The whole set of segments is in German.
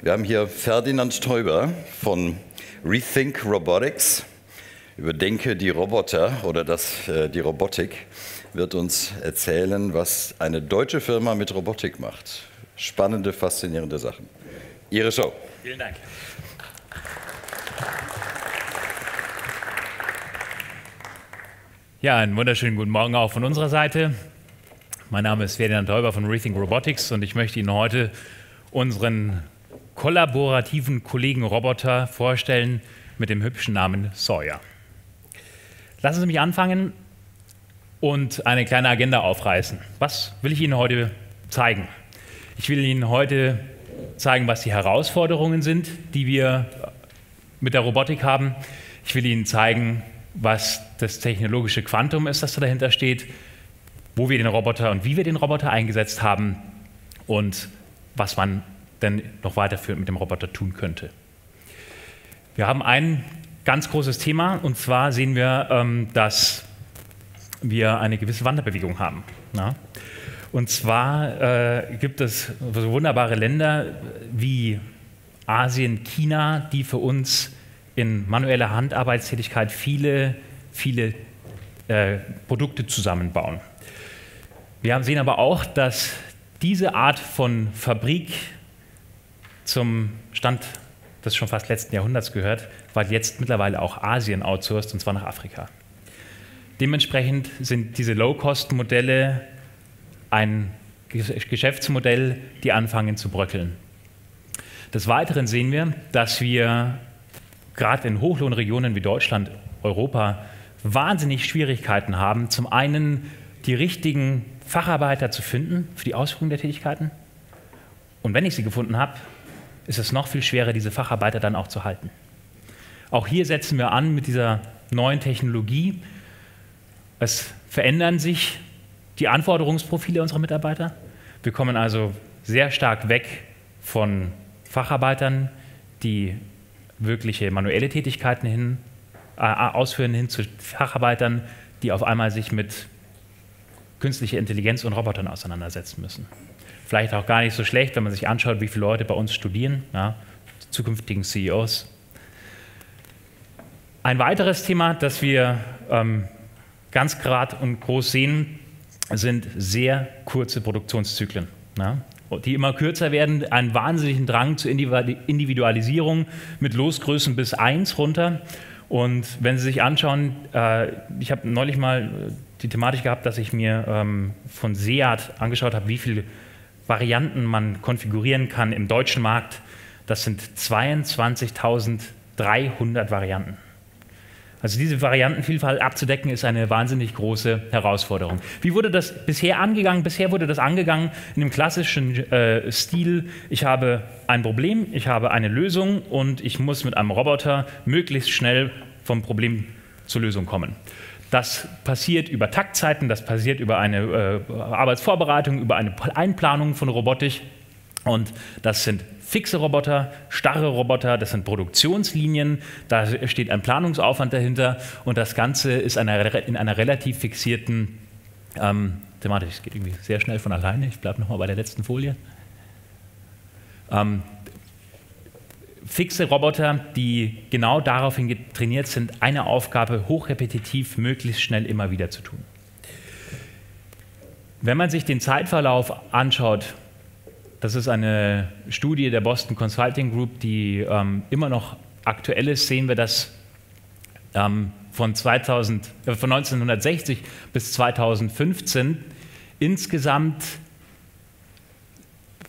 Wir haben hier Ferdinand Teuber von Rethink Robotics. Überdenke die Roboter oder das, äh, die Robotik wird uns erzählen, was eine deutsche Firma mit Robotik macht. Spannende, faszinierende Sachen. Ihre Show. Vielen Dank. Ja, einen wunderschönen guten Morgen auch von unserer Seite. Mein Name ist Ferdinand Teuber von Rethink Robotics und ich möchte Ihnen heute unseren kollaborativen Kollegen Roboter vorstellen mit dem hübschen Namen Sawyer. Lassen Sie mich anfangen und eine kleine Agenda aufreißen. Was will ich Ihnen heute zeigen? Ich will Ihnen heute zeigen, was die Herausforderungen sind, die wir mit der Robotik haben. Ich will Ihnen zeigen, was das technologische Quantum ist, das da dahinter steht, wo wir den Roboter und wie wir den Roboter eingesetzt haben und was man denn noch weiterführend mit dem Roboter tun könnte. Wir haben ein ganz großes Thema und zwar sehen wir, ähm, dass wir eine gewisse Wanderbewegung haben. Und zwar äh, gibt es so wunderbare Länder wie Asien, China, die für uns in manueller Handarbeitstätigkeit viele, viele äh, Produkte zusammenbauen. Wir sehen aber auch, dass diese Art von Fabrik zum Stand des schon fast letzten Jahrhunderts gehört, weil jetzt mittlerweile auch Asien outsourced und zwar nach Afrika. Dementsprechend sind diese Low-Cost-Modelle ein Geschäftsmodell, die anfangen zu bröckeln. Des Weiteren sehen wir, dass wir gerade in Hochlohnregionen wie Deutschland, Europa wahnsinnig Schwierigkeiten haben, zum einen die richtigen Facharbeiter zu finden für die Ausführung der Tätigkeiten. Und wenn ich sie gefunden habe, ist es noch viel schwerer, diese Facharbeiter dann auch zu halten. Auch hier setzen wir an mit dieser neuen Technologie. Es verändern sich die Anforderungsprofile unserer Mitarbeiter. Wir kommen also sehr stark weg von Facharbeitern, die wirkliche manuelle Tätigkeiten hin, äh, ausführen, hin zu Facharbeitern, die auf einmal sich mit künstlicher Intelligenz und Robotern auseinandersetzen müssen. Vielleicht auch gar nicht so schlecht, wenn man sich anschaut, wie viele Leute bei uns studieren, ja, zukünftigen CEOs. Ein weiteres Thema, das wir ähm, ganz gerade und groß sehen, sind sehr kurze Produktionszyklen. Ja die immer kürzer werden, einen wahnsinnigen Drang zur Individualisierung mit Losgrößen bis 1 runter. Und wenn Sie sich anschauen, äh, ich habe neulich mal die Thematik gehabt, dass ich mir ähm, von Seat angeschaut habe, wie viele Varianten man konfigurieren kann im deutschen Markt. Das sind 22.300 Varianten. Also diese Variantenvielfalt abzudecken, ist eine wahnsinnig große Herausforderung. Wie wurde das bisher angegangen? Bisher wurde das angegangen in dem klassischen äh, Stil, ich habe ein Problem, ich habe eine Lösung und ich muss mit einem Roboter möglichst schnell vom Problem zur Lösung kommen. Das passiert über Taktzeiten, das passiert über eine äh, Arbeitsvorbereitung, über eine Einplanung von Robotik. Und das sind fixe Roboter, starre Roboter, das sind Produktionslinien, da steht ein Planungsaufwand dahinter und das Ganze ist eine, in einer relativ fixierten ähm, Thematik. Es geht irgendwie sehr schnell von alleine. Ich bleibe nochmal bei der letzten Folie. Ähm, fixe Roboter, die genau daraufhin trainiert sind, eine Aufgabe hochrepetitiv, möglichst schnell immer wieder zu tun. Wenn man sich den Zeitverlauf anschaut, das ist eine Studie der Boston Consulting Group, die ähm, immer noch aktuell ist, sehen wir, dass ähm, von, 2000, äh, von 1960 bis 2015 insgesamt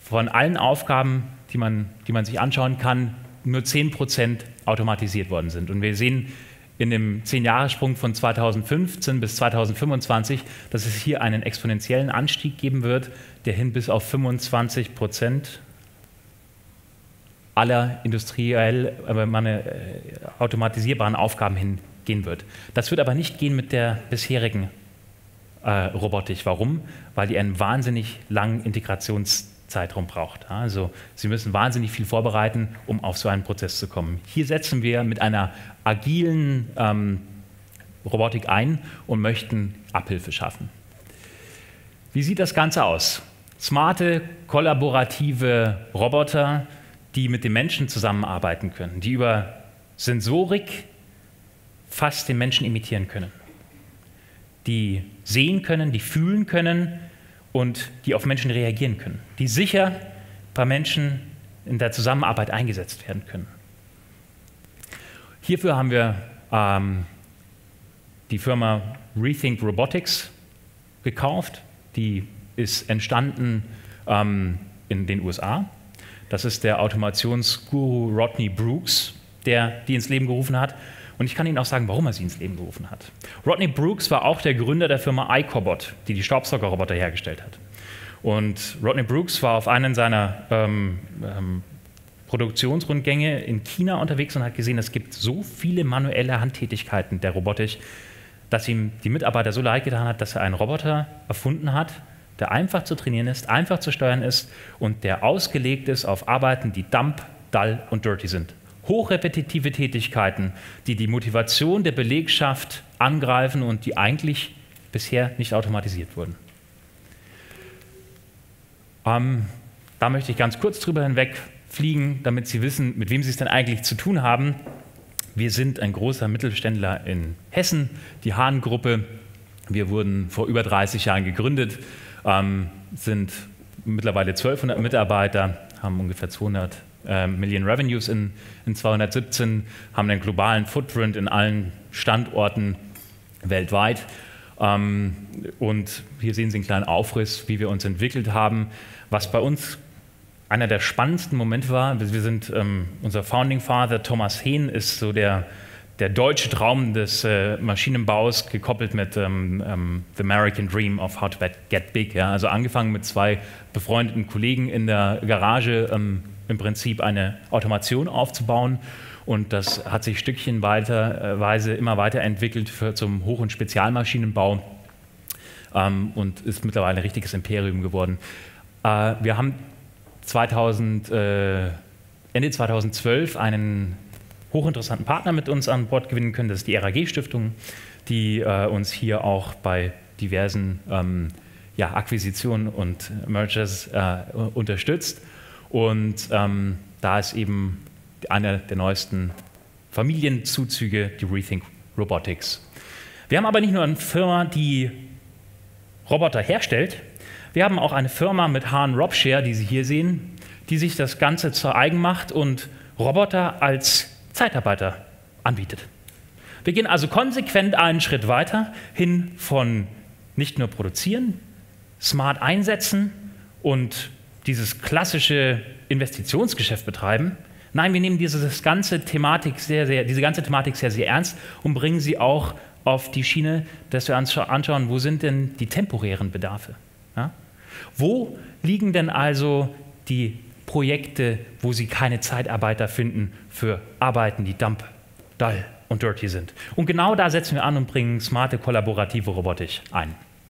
von allen Aufgaben, die man, die man sich anschauen kann, nur 10 Prozent automatisiert worden sind. Und wir sehen in dem 10-Jahres-Sprung von 2015 bis 2025, dass es hier einen exponentiellen Anstieg geben wird, der hin bis auf 25 Prozent aller industriell äh, automatisierbaren Aufgaben hingehen wird. Das wird aber nicht gehen mit der bisherigen äh, Robotik. Warum? Weil die einen wahnsinnig langen Integrationszeitraum braucht. Also Sie müssen wahnsinnig viel vorbereiten, um auf so einen Prozess zu kommen. Hier setzen wir mit einer agilen ähm, Robotik ein und möchten Abhilfe schaffen. Wie sieht das Ganze aus? Smarte, kollaborative Roboter, die mit den Menschen zusammenarbeiten können, die über Sensorik fast den Menschen imitieren können, die sehen können, die fühlen können und die auf Menschen reagieren können, die sicher bei Menschen in der Zusammenarbeit eingesetzt werden können. Hierfür haben wir ähm, die Firma Rethink Robotics gekauft. Die ist entstanden ähm, in den USA. Das ist der Automationsguru Rodney Brooks, der die ins Leben gerufen hat. Und ich kann Ihnen auch sagen, warum er sie ins Leben gerufen hat. Rodney Brooks war auch der Gründer der Firma iCobot, die die Staubsaugerroboter hergestellt hat. Und Rodney Brooks war auf einen seiner ähm, ähm, Produktionsrundgänge in China unterwegs und hat gesehen, es gibt so viele manuelle Handtätigkeiten der Robotik, dass ihm die Mitarbeiter so leid getan hat, dass er einen Roboter erfunden hat, der einfach zu trainieren ist, einfach zu steuern ist und der ausgelegt ist auf Arbeiten, die dump, dull und dirty sind. Hochrepetitive Tätigkeiten, die die Motivation der Belegschaft angreifen und die eigentlich bisher nicht automatisiert wurden. Ähm, da möchte ich ganz kurz drüber hinweg fliegen, damit Sie wissen, mit wem Sie es denn eigentlich zu tun haben. Wir sind ein großer Mittelständler in Hessen, die Hahn-Gruppe. Wir wurden vor über 30 Jahren gegründet, ähm, sind mittlerweile 1200 Mitarbeiter, haben ungefähr 200 äh, Millionen Revenues in, in 217, haben einen globalen Footprint in allen Standorten weltweit. Ähm, und hier sehen Sie einen kleinen Aufriss, wie wir uns entwickelt haben. Was bei uns einer der spannendsten Momente war, wir sind, ähm, unser Founding Father Thomas Hehn ist so der, der deutsche Traum des äh, Maschinenbaus gekoppelt mit ähm, ähm, The American Dream of How to Get Big. Ja? Also angefangen mit zwei befreundeten Kollegen in der Garage ähm, im Prinzip eine Automation aufzubauen. Und das hat sich stückchenweise immer weiterentwickelt für, zum Hoch- und Spezialmaschinenbau ähm, und ist mittlerweile ein richtiges Imperium geworden. Äh, wir haben 2000, äh, Ende 2012 einen hochinteressanten Partner mit uns an Bord gewinnen können. Das ist die RAG-Stiftung, die äh, uns hier auch bei diversen ähm, ja, Akquisitionen und Mergers äh, unterstützt. Und ähm, da ist eben einer der neuesten Familienzuzüge, die Rethink Robotics. Wir haben aber nicht nur eine Firma, die Roboter herstellt, wir haben auch eine Firma mit Hahn Robshare, die Sie hier sehen, die sich das Ganze zu eigen macht und Roboter als Zeitarbeiter anbietet. Wir gehen also konsequent einen Schritt weiter hin von nicht nur produzieren, smart einsetzen und dieses klassische Investitionsgeschäft betreiben. Nein, wir nehmen dieses ganze Thematik sehr, sehr, diese ganze Thematik sehr, sehr ernst und bringen sie auch auf die Schiene, dass wir uns anschauen, wo sind denn die temporären Bedarfe. Ja? Wo liegen denn also die Projekte, wo Sie keine Zeitarbeiter finden für Arbeiten, die dump, dull und dirty sind? Und genau da setzen wir an und bringen smarte kollaborative Robotik ein.